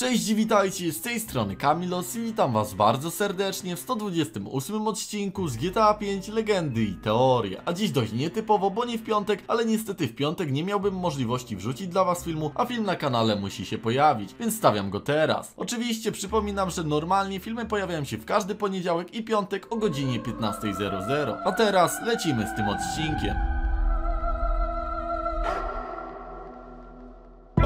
Cześć, witajcie, z tej strony Kamilos i witam was bardzo serdecznie w 128 odcinku z GTA 5 Legendy i Teorie. A dziś dość nietypowo, bo nie w piątek, ale niestety w piątek nie miałbym możliwości wrzucić dla was filmu, a film na kanale musi się pojawić, więc stawiam go teraz. Oczywiście przypominam, że normalnie filmy pojawiają się w każdy poniedziałek i piątek o godzinie 15.00. A teraz lecimy z tym odcinkiem.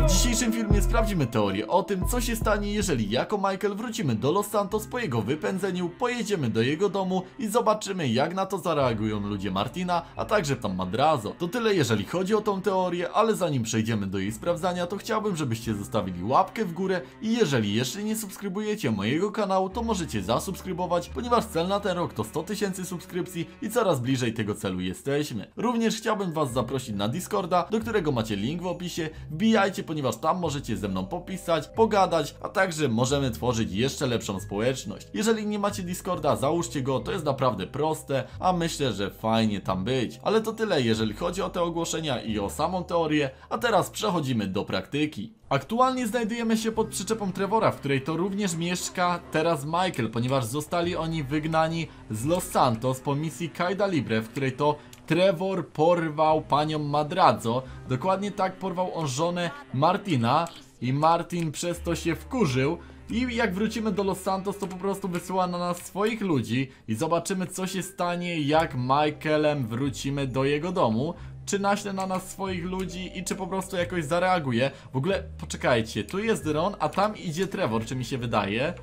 W dzisiejszym filmie sprawdzimy teorię o tym, co się stanie, jeżeli jako Michael wrócimy do Los Santos po jego wypędzeniu, pojedziemy do jego domu i zobaczymy, jak na to zareagują ludzie Martina, a także tam Madrazo. To tyle, jeżeli chodzi o tą teorię, ale zanim przejdziemy do jej sprawdzania, to chciałbym, żebyście zostawili łapkę w górę i jeżeli jeszcze nie subskrybujecie mojego kanału, to możecie zasubskrybować, ponieważ cel na ten rok to 100 tysięcy subskrypcji i coraz bliżej tego celu jesteśmy. Również chciałbym was zaprosić na Discorda, do którego macie link w opisie. Wbijajcie, ponieważ tam możecie ze mną popisać, pogadać, a także możemy tworzyć jeszcze lepszą społeczność. Jeżeli nie macie Discorda, załóżcie go, to jest naprawdę proste, a myślę, że fajnie tam być. Ale to tyle, jeżeli chodzi o te ogłoszenia i o samą teorię, a teraz przechodzimy do praktyki. Aktualnie znajdujemy się pod przyczepą Trevora, w której to również mieszka teraz Michael, ponieważ zostali oni wygnani z Los Santos po misji Kaida Libre, w której to Trevor porwał panią Madrazo. Dokładnie tak porwał on żonę Martina i Martin przez to się wkurzył. I jak wrócimy do Los Santos, to po prostu wysyła na nas swoich ludzi i zobaczymy co się stanie, jak Michaelem wrócimy do jego domu. Czy naśle na nas swoich ludzi i czy po prostu jakoś zareaguje. W ogóle, poczekajcie, tu jest Ron, a tam idzie Trevor, czy mi się wydaje.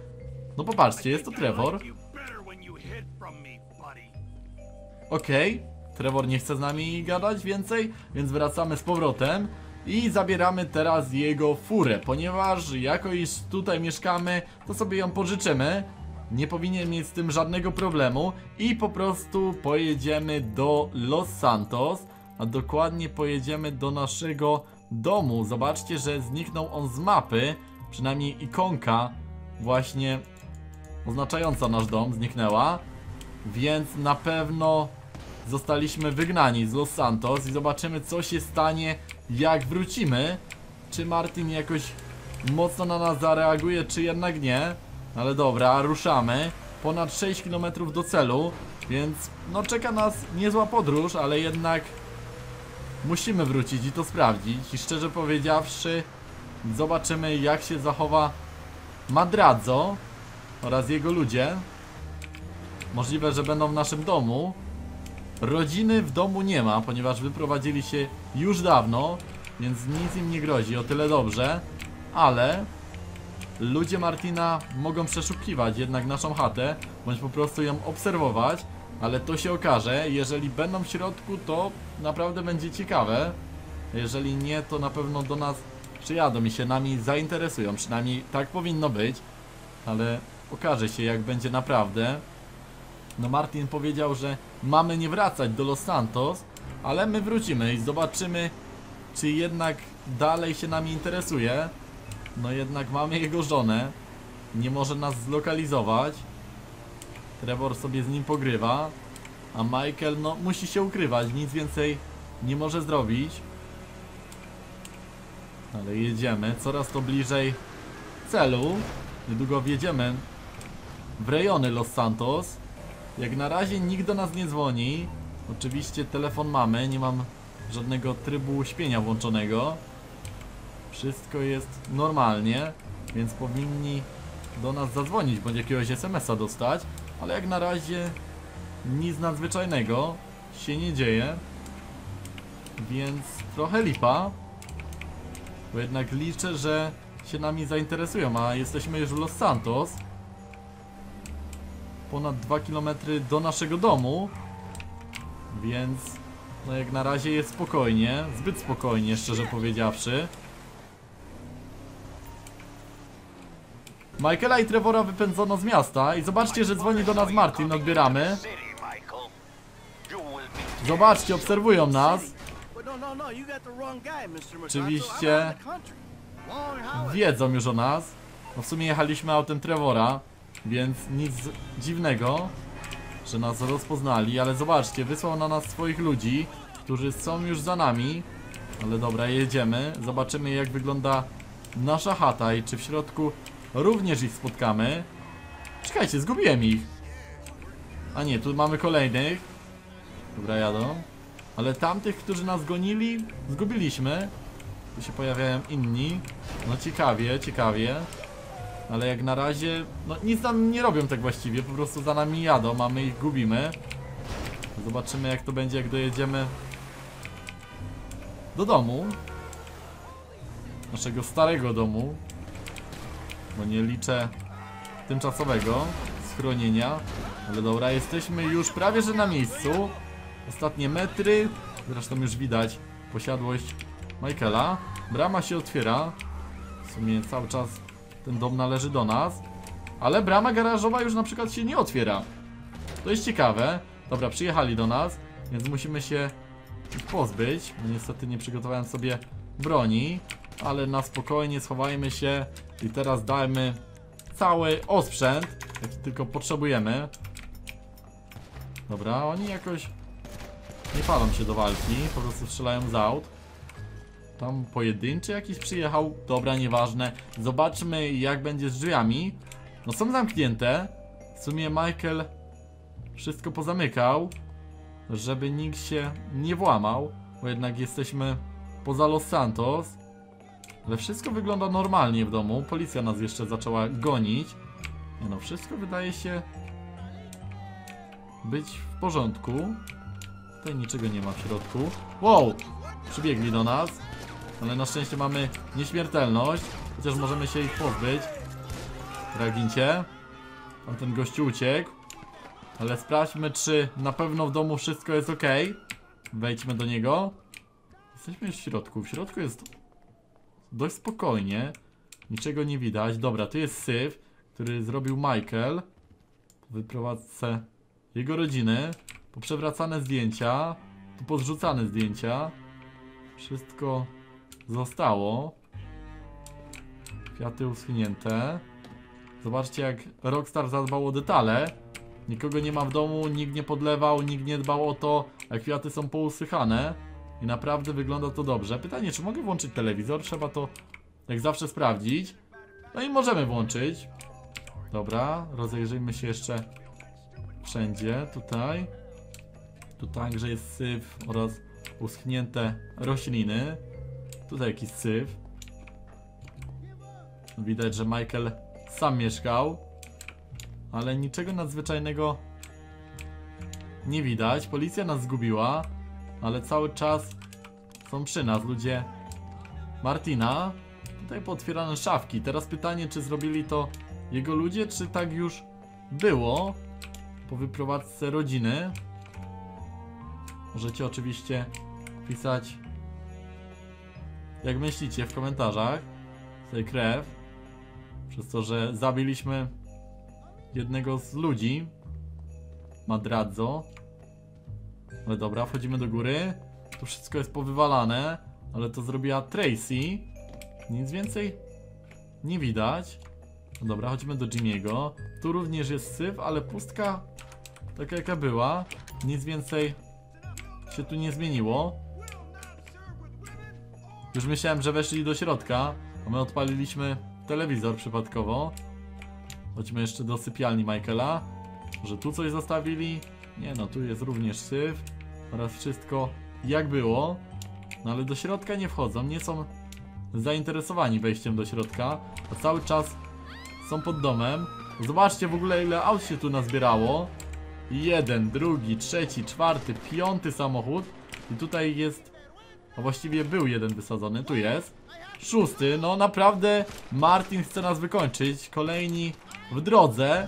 No popatrzcie, jest to Trevor. You better Trevor nie chce z nami gadać więcej, więc wracamy z powrotem i zabieramy teraz jego furę, ponieważ jako iż tutaj mieszkamy, to sobie ją pożyczymy. Nie powinien mieć z tym żadnego problemu i po prostu pojedziemy do Los Santos, a dokładnie pojedziemy do naszego domu. Zobaczcie, że zniknął on z mapy, przynajmniej ikonka właśnie oznaczająca nasz dom zniknęła, więc na pewno zostaliśmy wygnani z Los Santos i zobaczymy co się stanie jak wrócimy. Czy Martin jakoś mocno na nas zareaguje, czy jednak nie. Ale dobra, ruszamy. Ponad 6 km do celu, więc no czeka nas niezła podróż, ale jednak musimy wrócić i to sprawdzić. I szczerze powiedziawszy, zobaczymy jak się zachowa Madrazo oraz jego ludzie. Możliwe, że będą w naszym domu. Rodziny w domu nie ma, ponieważ wyprowadzili się już dawno, więc nic im nie grozi, o tyle dobrze. Ale ludzie Martina mogą przeszukiwać jednak naszą chatę, bądź po prostu ją obserwować, ale to się okaże. Jeżeli będą w środku, to naprawdę będzie ciekawe. Jeżeli nie, to na pewno do nas przyjadą i się nami zainteresują. Przynajmniej tak powinno być, ale okaże się jak będzie naprawdę. No Martin powiedział, że mamy nie wracać do Los Santos, ale my wrócimy i zobaczymy, czy jednak dalej się nami interesuje. No jednak mamy jego żonę, nie może nas zlokalizować. Trevor sobie z nim pogrywa, a Michael no musi się ukrywać, nic więcej nie może zrobić. Ale jedziemy, coraz to bliżej celu. Niedługo wjedziemy w rejony Los Santos. Jak na razie nikt do nas nie dzwoni. Oczywiście telefon mamy, nie mam żadnego trybu śpienia włączonego. Wszystko jest normalnie, więc powinni do nas zadzwonić, bądź jakiegoś SMS-a dostać. Ale jak na razie nic nadzwyczajnego się nie dzieje. Więc trochę lipa. Bo jednak liczę, że się nami zainteresują, a jesteśmy już w Los Santos ponad 2 km do naszego domu. Więc no jak na razie jest spokojnie, zbyt spokojnie szczerze powiedziawszy. Michaela i Trevora wypędzono z miasta i zobaczcie, że dzwoni do nas Martin, odbieramy. Zobaczcie, obserwują nas. Oczywiście. Wiedzą już o nas. No w sumie jechaliśmy autem Trevora, więc nic dziwnego, że nas rozpoznali, ale zobaczcie, wysłał na nas swoich ludzi, którzy są już za nami. Ale dobra, jedziemy. Zobaczymy jak wygląda nasza chata i czy w środku również ich spotkamy. Czekajcie, zgubiłem ich. A nie, tu mamy kolejnych. Dobra, jadą. Ale tamtych, którzy nas gonili, zgubiliśmy. Tu się pojawiają inni. No ciekawie, ciekawie. Ale jak na razie, no nic nam nie robią tak właściwie, po prostu za nami jadą, mamy ich, gubimy. Zobaczymy jak to będzie, jak dojedziemy do domu. Naszego starego domu. Bo nie liczę tymczasowego schronienia. Ale dobra, jesteśmy już prawie że na miejscu. Ostatnie metry. Zresztą już widać posiadłość Michaela. Brama się otwiera. W sumie cały czas ten dom należy do nas. Ale brama garażowa już na przykład się nie otwiera. To jest ciekawe. Dobra, przyjechali do nas, więc musimy się ich pozbyć. No niestety nie przygotowałem sobie broni, ale na spokojnie schowajmy się i teraz dajmy cały osprzęt, jaki tylko potrzebujemy. Dobra, oni jakoś nie palą się do walki, po prostu strzelają z aut. Tam pojedynczy jakiś przyjechał, dobra, nieważne. Zobaczmy jak będzie z drzwiami. No są zamknięte. W sumie Michael wszystko pozamykał, żeby nikt się nie włamał, bo jednak jesteśmy poza Los Santos. Ale wszystko wygląda normalnie w domu. Policja nas jeszcze zaczęła gonić. Nie no, wszystko wydaje się być w porządku. Tutaj niczego nie ma w środku. Wow! Przybiegli do nas. Ale na szczęście mamy nieśmiertelność. Chociaż możemy się ich pozbyć. Dragincie. Tam ten gościu uciekł. Ale sprawdźmy, czy na pewno w domu wszystko jest ok. Wejdźmy do niego. Jesteśmy już w środku. W środku jest dość spokojnie. Niczego nie widać. Dobra, tu jest syf, który zrobił Michael. Po wyprowadzce jego rodziny. Poprzewracane zdjęcia. Tu pozrzucane zdjęcia. Wszystko zostało. Kwiaty uschnięte. Zobaczcie jak Rockstar zadbał o detale. Nikogo nie ma w domu, nikt nie podlewał, nikt nie dbał o to, a kwiaty są pousychane. I naprawdę wygląda to dobrze. Pytanie, czy mogę włączyć telewizor? Trzeba to jak zawsze sprawdzić. No i możemy włączyć. Dobra, rozejrzyjmy się jeszcze wszędzie. Tutaj. Tu także jest syf oraz uschnięte rośliny. Tutaj jakiś syf. Widać, że Michael sam mieszkał. Ale niczego nadzwyczajnego nie widać. Policja nas zgubiła, ale cały czas są przy nas ludzie Martina. Tutaj pootwierane szafki. Teraz pytanie, czy zrobili to jego ludzie, czy tak już było po wyprowadzce rodziny. Możecie oczywiście pisać jak myślicie w komentarzach. Tutaj krew. Przez to, że zabiliśmy jednego z ludzi. Madradzo. Ale dobra, wchodzimy do góry. Tu wszystko jest powywalane, ale to zrobiła Tracy. Nic więcej nie widać. No dobra, chodźmy do Jimmy'ego. Tu również jest syf, ale pustka taka jaka była. Nic więcej się tu nie zmieniło. Już myślałem, że weszli do środka, a my odpaliliśmy telewizor przypadkowo. Chodźmy jeszcze do sypialni Michaela. Że tu coś zostawili? Nie no, tu jest również syf. Oraz wszystko jak było. No ale do środka nie wchodzą, nie są zainteresowani wejściem do środka. A cały czas są pod domem. Zobaczcie w ogóle ile aut się tu nazbierało. Jeden, drugi, trzeci, czwarty, piąty samochód. I tutaj jest... A właściwie był jeden wysadzony, tu jest. Szósty, no naprawdę Martin chce nas wykończyć. Kolejni w drodze.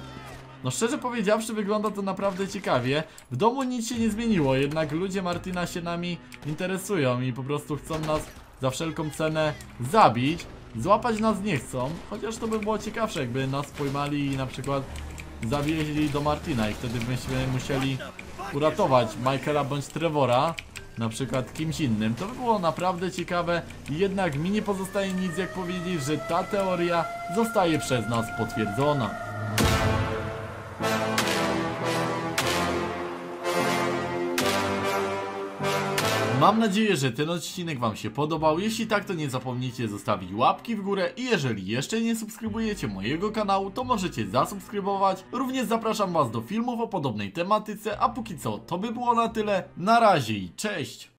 No szczerze powiedziawszy wygląda to naprawdę ciekawie. W domu nic się nie zmieniło, jednak ludzie Martina się nami interesują i po prostu chcą nas za wszelką cenę zabić. Złapać nas nie chcą, chociaż to by było ciekawsze jakby nas pojmali i na przykład zawieźli do Martina i wtedy byśmy musieli uratować Michaela bądź Trevora na przykład kimś innym. To by było naprawdę ciekawe jednak mi nie pozostaje nic jak powiedzieć, że ta teoria zostaje przez nas potwierdzona. Mam nadzieję, że ten odcinek Wam się podobał. Jeśli tak, to nie zapomnijcie zostawić łapki w górę i jeżeli jeszcze nie subskrybujecie mojego kanału, to możecie zasubskrybować. Również zapraszam Was do filmów o podobnej tematyce, a póki co to by było na tyle. Na razie i cześć!